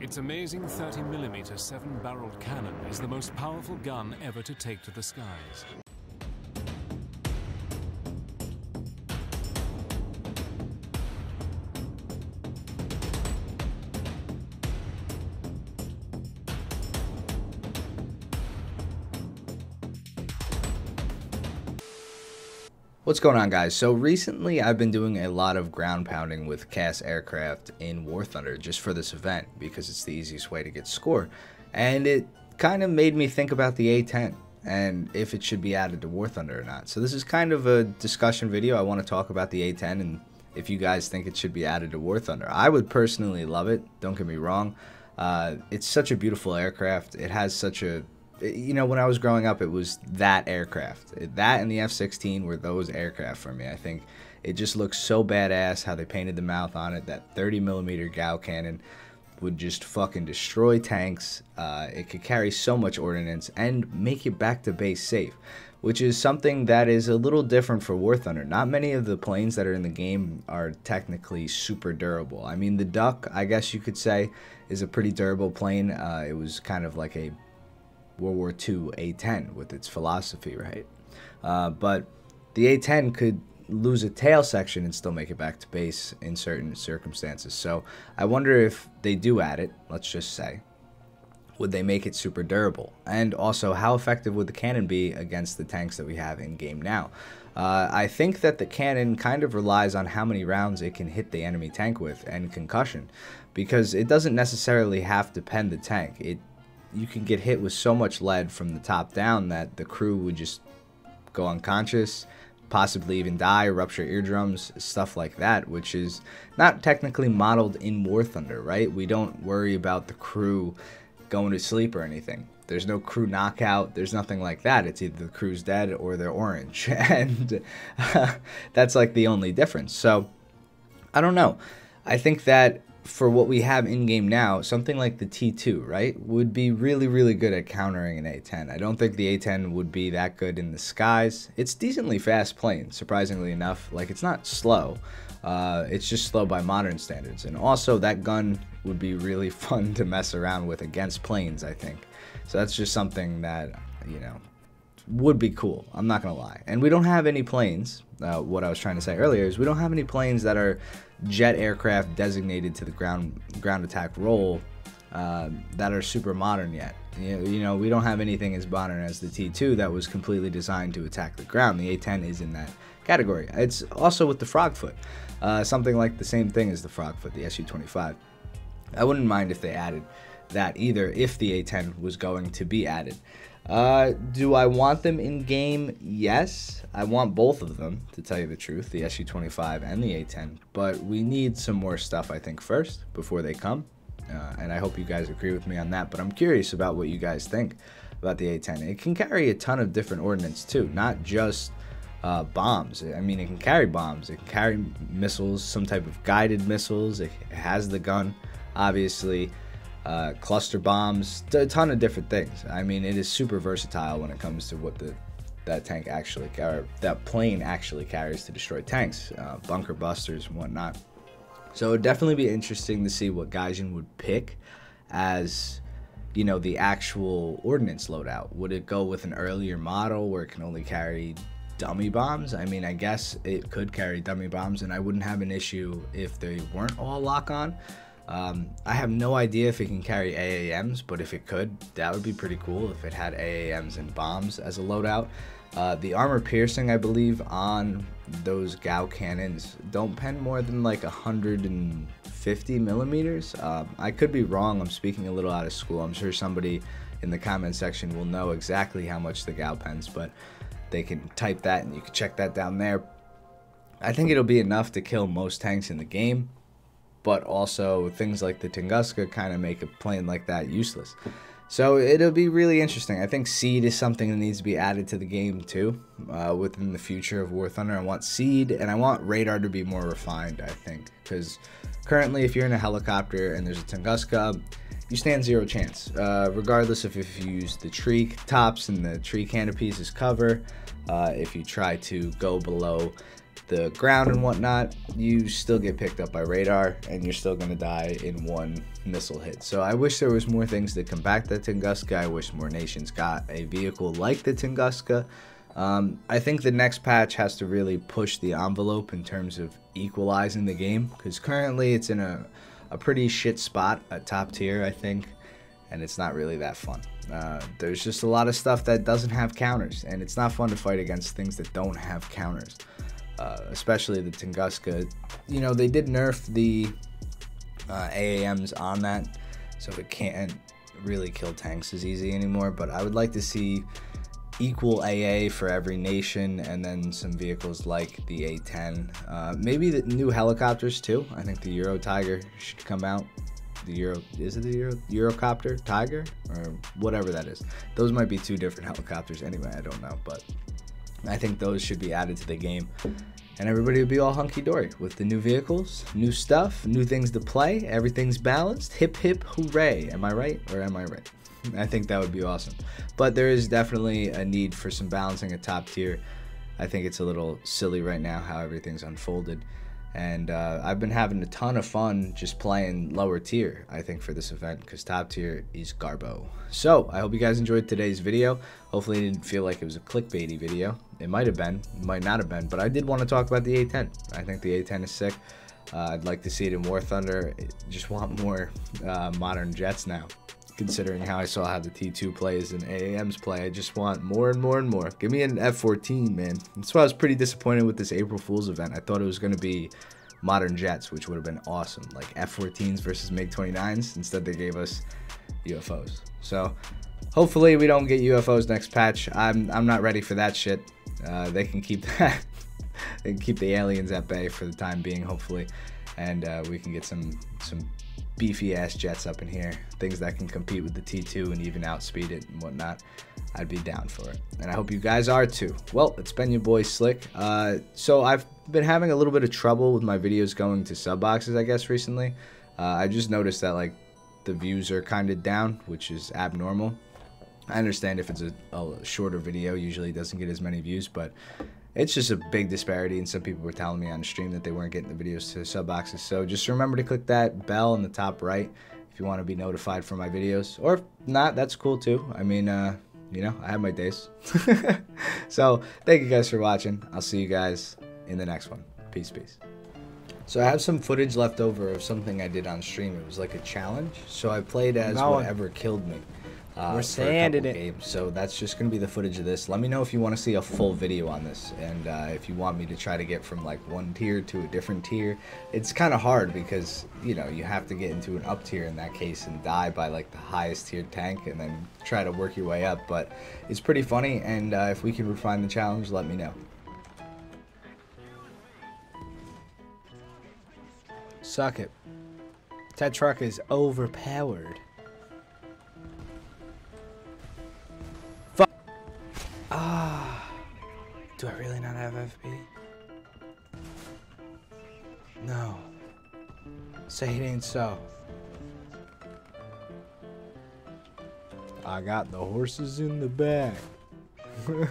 Its amazing 30mm 7-barreled cannon is the most powerful gun ever to take to the skies. What's going on guys? So recently I've been doing a lot of ground pounding with CAS aircraft in War Thunder just for this event because it's the easiest way to get score. And it kind of made me think about the A-10 and if it should be added to War Thunder or not. So this is kind of a discussion video. I want to talk about the A-10 and if you guys think it should be added to War Thunder. I would personally love it, don't get me wrong. Uh, it's such a beautiful aircraft. It has such a you know, when I was growing up, it was that aircraft. That and the F 16 were those aircraft for me. I think it just looks so badass how they painted the mouth on it. That 30 millimeter Gau cannon would just fucking destroy tanks. Uh, it could carry so much ordnance and make it back to base safe, which is something that is a little different for War Thunder. Not many of the planes that are in the game are technically super durable. I mean, the Duck, I guess you could say, is a pretty durable plane. Uh, it was kind of like a World War II A-10 with its philosophy, right? Uh, but the A-10 could lose a tail section and still make it back to base in certain circumstances. So I wonder if they do add it, let's just say, would they make it super durable? And also, how effective would the cannon be against the tanks that we have in game now? Uh, I think that the cannon kind of relies on how many rounds it can hit the enemy tank with and concussion, because it doesn't necessarily have to pen the tank. It you can get hit with so much lead from the top down that the crew would just go unconscious, possibly even die, rupture eardrums, stuff like that, which is not technically modeled in War Thunder, right? We don't worry about the crew going to sleep or anything. There's no crew knockout. There's nothing like that. It's either the crew's dead or they're orange. And that's like the only difference. So I don't know. I think that for what we have in game now, something like the T2, right, would be really, really good at countering an A10. I don't think the A10 would be that good in the skies. It's decently fast plane, surprisingly enough. Like, it's not slow. Uh, it's just slow by modern standards. And also, that gun would be really fun to mess around with against planes, I think. So that's just something that, you know, would be cool. I'm not going to lie. And we don't have any planes. Uh, what I was trying to say earlier is we don't have any planes that are jet aircraft designated to the ground ground attack role uh, that are super modern yet. You, you know, we don't have anything as modern as the T2 that was completely designed to attack the ground. The A10 is in that category. It's also with the Frogfoot, uh, something like the same thing as the Frogfoot, the Su-25. I wouldn't mind if they added that either if the A10 was going to be added. Uh, do I want them in game? Yes. I want both of them, to tell you the truth, the Su-25 and the A10. But we need some more stuff, I think, first, before they come. Uh, and I hope you guys agree with me on that. But I'm curious about what you guys think about the A10. It can carry a ton of different ordnance, too, not just uh, bombs. I mean, it can carry bombs. It can carry missiles, some type of guided missiles. It has the gun, obviously uh, cluster bombs, a ton of different things. I mean, it is super versatile when it comes to what the that tank actually or that plane actually carries to destroy tanks, uh, bunker busters and whatnot. So it'd definitely be interesting to see what Gaijin would pick as you know the actual ordnance loadout. Would it go with an earlier model where it can only carry dummy bombs? I mean, I guess it could carry dummy bombs, and I wouldn't have an issue if they weren't all lock on. Um, I have no idea if it can carry AAMs, but if it could, that would be pretty cool if it had AAMs and bombs as a loadout. Uh, the armor piercing, I believe, on those Gau cannons don't pen more than like 150 millimeters. Um, I could be wrong. I'm speaking a little out of school. I'm sure somebody in the comment section will know exactly how much the Gau pens, but they can type that and you can check that down there. I think it'll be enough to kill most tanks in the game but also things like the Tunguska kind of make a plane like that useless. So it'll be really interesting. I think SEAD is something that needs to be added to the game too, uh, within the future of War Thunder. I want SEAD and I want Radar to be more refined, I think. Because currently, if you're in a helicopter and there's a Tunguska, you stand zero chance, uh, regardless of if you use the tree tops and the tree canopies as cover, uh, if you try to go below the ground and whatnot, you still get picked up by radar and you're still going to die in one missile hit. So I wish there was more things to combat the Tunguska. I wish more nations got a vehicle like the Tunguska. Um, I think the next patch has to really push the envelope in terms of equalizing the game because currently it's in a, a pretty shit spot at top tier, I think, and it's not really that fun. Uh, there's just a lot of stuff that doesn't have counters, and it's not fun to fight against things that don't have counters, uh, especially the Tunguska. You know, they did nerf the uh, AAMs on that, so it can't really kill tanks as easy anymore, but I would like to see equal AA for every nation, and then some vehicles like the A10. Uh, maybe the new helicopters too. I think the Euro Tiger should come out. The Euro is it the Euro Eurocopter Tiger or whatever that is. Those might be two different helicopters anyway. I don't know, but I think those should be added to the game. And everybody would be all hunky dory with the new vehicles, new stuff, new things to play. Everything's balanced. Hip hip hooray! Am I right or am I right? I think that would be awesome. But there is definitely a need for some balancing at top tier. I think it's a little silly right now how everything's unfolded. And uh, I've been having a ton of fun just playing lower tier, I think, for this event, because top tier is Garbo. So, I hope you guys enjoyed today's video. Hopefully, it didn't feel like it was a clickbaity video. It might have been, might not have been, but I did want to talk about the A10. I think the A10 is sick. Uh, I'd like to see it in War Thunder. Just want more uh, modern jets now considering how I saw how the T2 plays and AAMs play. I just want more and more and more. Give me an F-14, man. That's why I was pretty disappointed with this April Fool's event. I thought it was going to be modern jets, which would have been awesome, like F-14s versus MiG-29s. Instead, they gave us UFOs. So hopefully we don't get UFOs next patch. I'm, I'm not ready for that shit. Uh, they can keep that. they can keep the aliens at bay for the time being, hopefully, and uh, we can get some some beefy ass jets up in here, things that can compete with the T2 and even outspeed it and whatnot, I'd be down for it. And I hope you guys are too. Well, it's been your boy Slick. Uh, so I've been having a little bit of trouble with my videos going to sub boxes, I guess, recently. Uh, I just noticed that like the views are kind of down, which is abnormal. I understand if it's a, a shorter video, usually doesn't get as many views, but it's just a big disparity and some people were telling me on stream that they weren't getting the videos to sub boxes so just remember to click that bell in the top right if you want to be notified for my videos or if not that's cool too i mean uh you know i have my days so thank you guys for watching i'll see you guys in the next one peace peace so I have some footage left over of something I did on stream. It was like a challenge. So I played as No. whatever killed me. Uh, We're sanding it. Games. So that's just gonna be the footage of this. Let me know if you want to see a full video on this, and uh, if you want me to try to get from like one tier to a different tier. It's kind of hard because you know you have to get into an up tier in that case and die by like the highest tier tank, and then try to work your way up. But it's pretty funny, and uh, if we can refine the challenge, let me know. Suck it. That truck is overpowered. Do I really not have FP? No. Say it ain't so. I got the horses in the back. oh,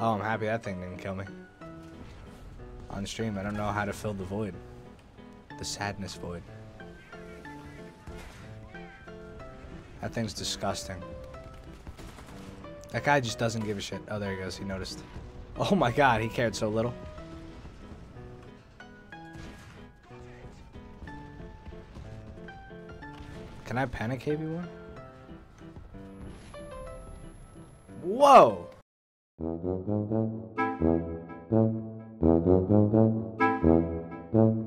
I'm happy that thing didn't kill me on stream. I don't know how to fill the void. The sadness void. That thing's disgusting. That guy just doesn't give a shit. Oh, there he goes. He noticed. Oh my god, he cared so little. Can I panic everyone? Whoa!